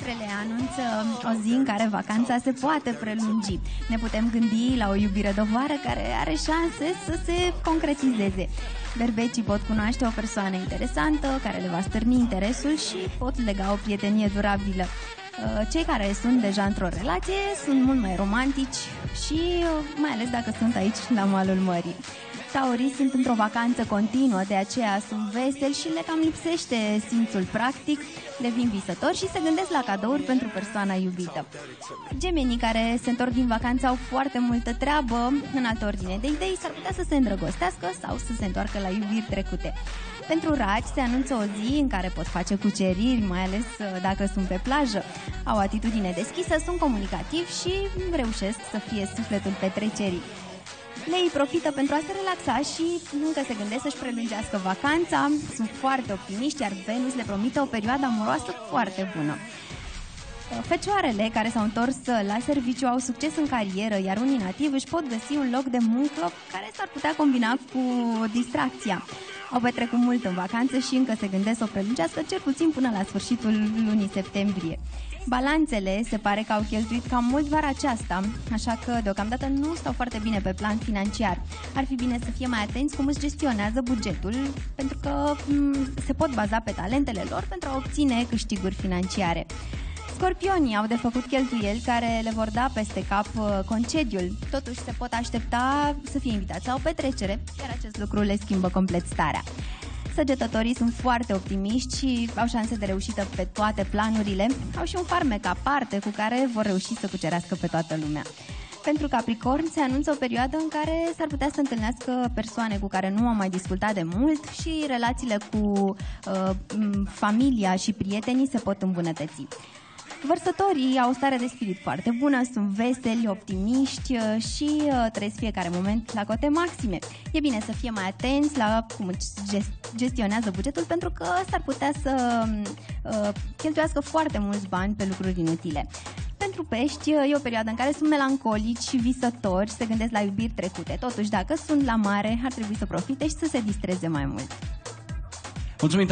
Astrele anunță o zi în care vacanța se poate prelungi. Ne putem gândi la o iubire de vară care are șanse să se concretizeze. Berbecii pot cunoaște o persoană interesantă care le va stârni interesul și pot lega o prietenie durabilă. Uh, Cei care sunt deja într-o relație sunt mult mai romantici și uh, mai ales dacă sunt aici la malul mării. Taurii sunt într-o vacanță continuă, de aceea sunt veseli și le cam lipsește simțul practic, devin visători și se gândesc la cadouri pentru persoana iubită. Gemenii care se întorc din vacanță au foarte multă treabă, în altă ordine de idei, s-ar putea să se îndrăgostească sau să se întoarcă la iubiri trecute. Pentru raci se anunță o zi în care pot face cuceriri, mai ales uh, dacă sunt pe plajă. Au atitudine deschisă, sunt comunicativi și reușesc să fie sufletul petrecerii. Lei profită pentru a se relaxa și încă se gândesc să-și prelungească vacanța. Sunt foarte optimiști, iar Venus le promite o perioadă amoroasă foarte bună. Fecioarele care s-au întors la serviciu au succes în carieră, iar unii nativi își pot găsi un loc de muncă care s-ar putea combina cu distracția. Au petrecut mult în vacanță și încă se gândesc să o prelungească cel puțin până la sfârșitul lunii septembrie. Balanțele se pare că au cheltuit cam mult vara aceasta, așa că deocamdată nu stau foarte bine pe plan financiar. Ar fi bine să fie mai atenți cum își gestionează bugetul, pentru că m- se pot baza pe talentele lor pentru a obține câștiguri financiare. Scorpionii au de făcut cheltuieli care le vor da peste cap uh, concediul. Totuși se pot aștepta să fie invitați la o petrecere, iar acest lucru le schimbă complet starea. Săgetătorii sunt foarte optimiști și au șanse de reușită pe toate planurile. Au și un farmec aparte cu care vor reuși să cucerească pe toată lumea. Pentru Capricorn se anunță o perioadă în care s-ar putea să întâlnească persoane cu care nu au mai discutat de mult și relațiile cu uh, m, familia și prietenii se pot îmbunătăți. Vărsătorii au o stare de spirit foarte bună, sunt veseli, optimiști uh, și uh, trăiesc fiecare moment la cote maxime. E bine să fie mai atenți la cum își gest- gestionează bugetul pentru că s-ar putea să uh, cheltuiască foarte mulți bani pe lucruri inutile. Pentru pești uh, e o perioadă în care sunt melancolici și visători, se gândesc la iubiri trecute. Totuși, dacă sunt la mare, ar trebui să profite și să se distreze mai mult. Mulțumim